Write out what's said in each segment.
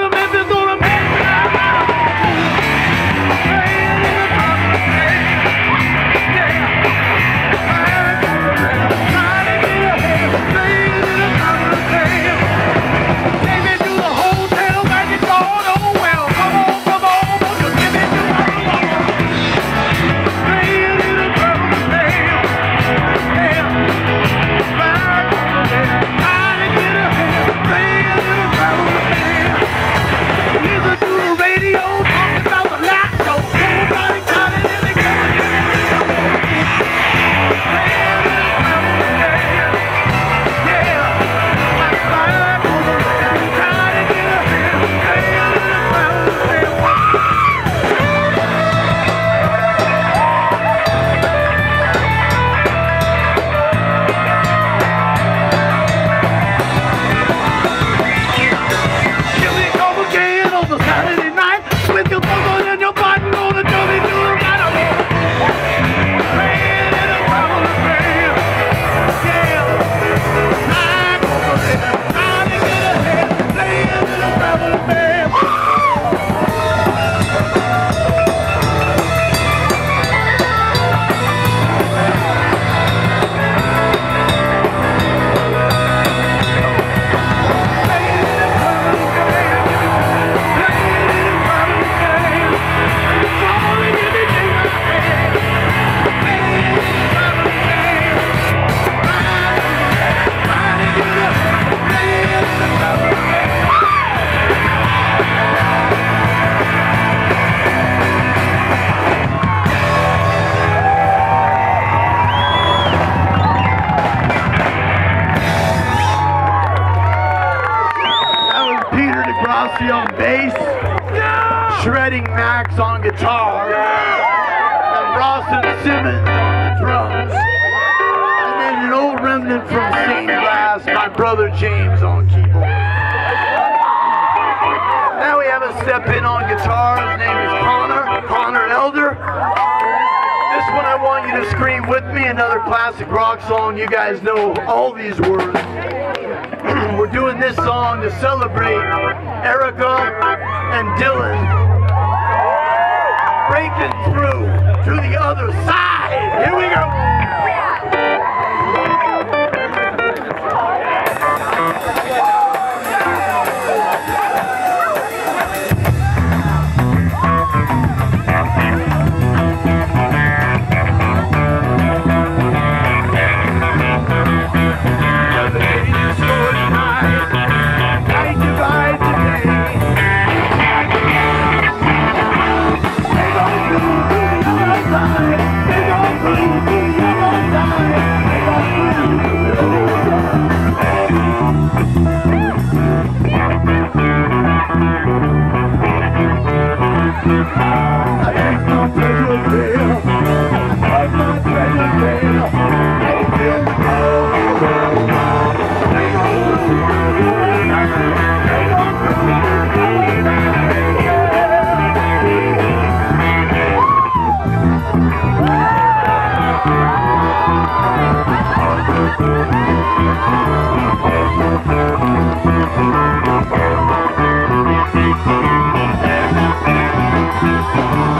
On Shredding Max on guitar, and Rawson Simmons on the drums, and then an old remnant from St. Glass, my brother James on keyboard. Now we have a step in on guitar, his name is Connor, Connor Elder. This one I want you to scream with me, another classic rock song. You guys know all these words. We're doing this song to celebrate Erica and Dylan breaking through to the other side. Here we go. She got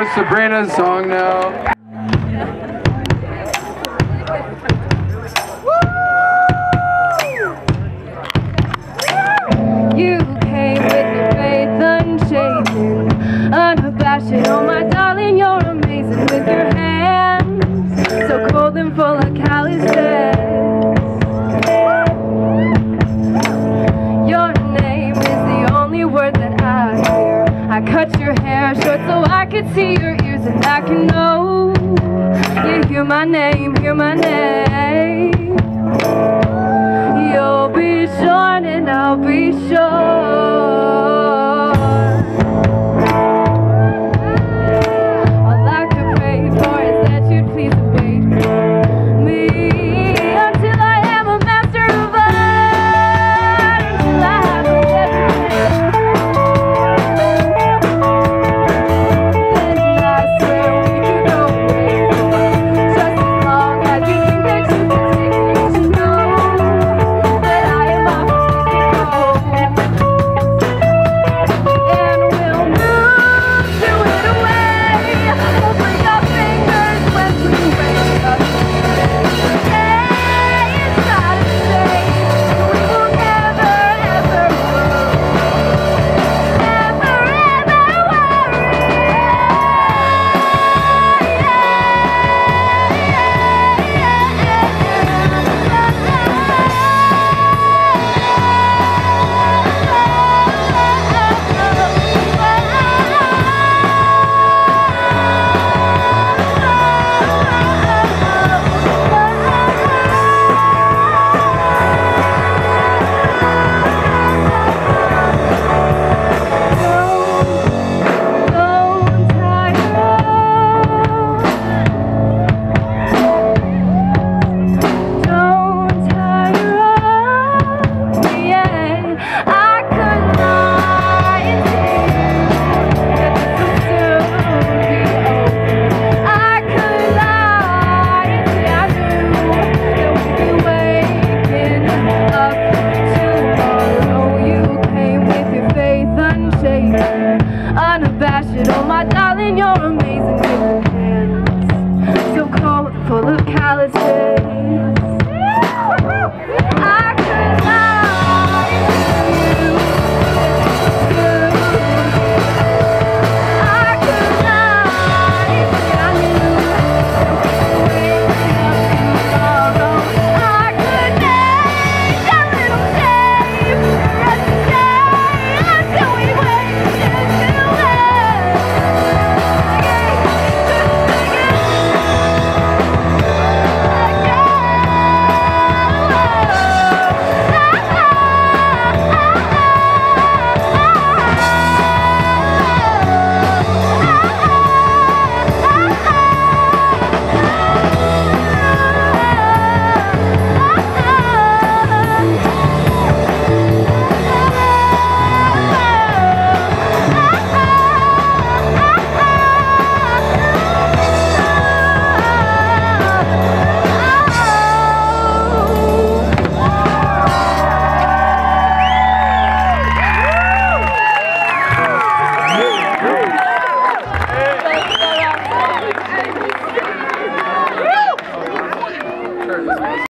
with Sabrina's song now. I can know you hear my name, hear my name. You'll be shorn and I'll be sure.